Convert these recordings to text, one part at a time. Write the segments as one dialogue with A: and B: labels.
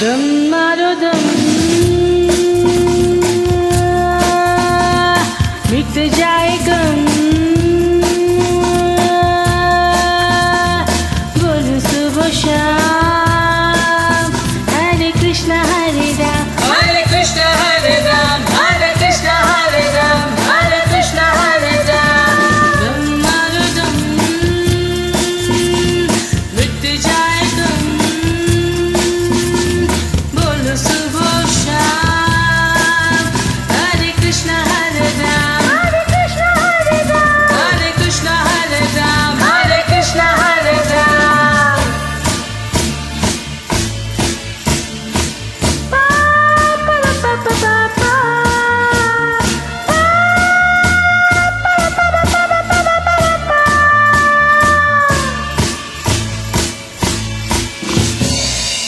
A: Dum ma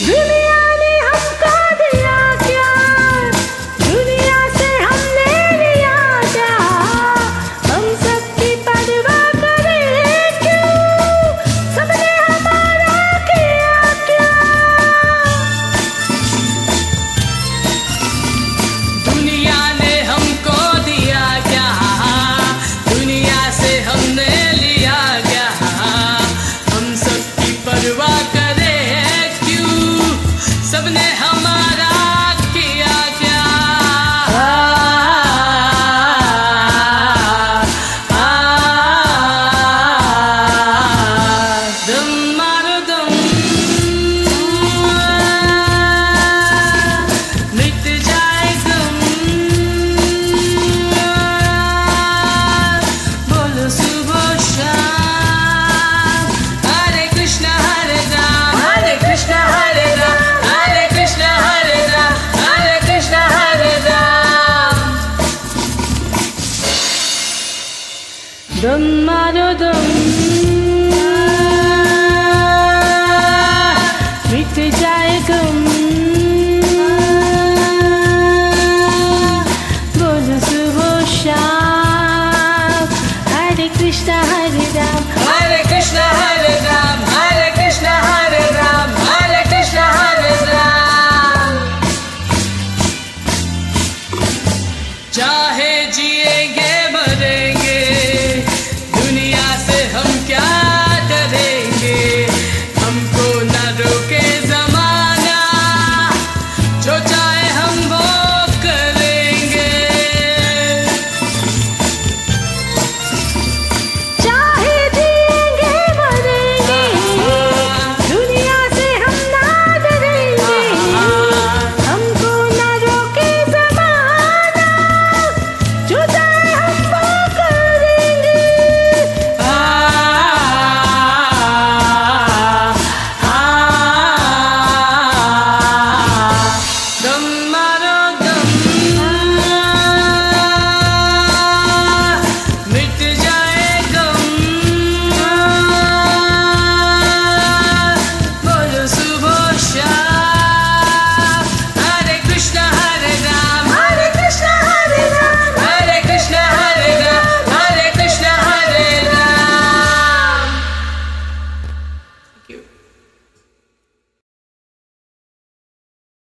A: Really? me how much. ஞானதம் Mittu ஜாயகம் रोज सुबह शाम हरे कृष्णा हरे राम हरे कृष्णा हरे राम हरे कृष्णा हरे राम हरे कृष्णा हरे राम चाहे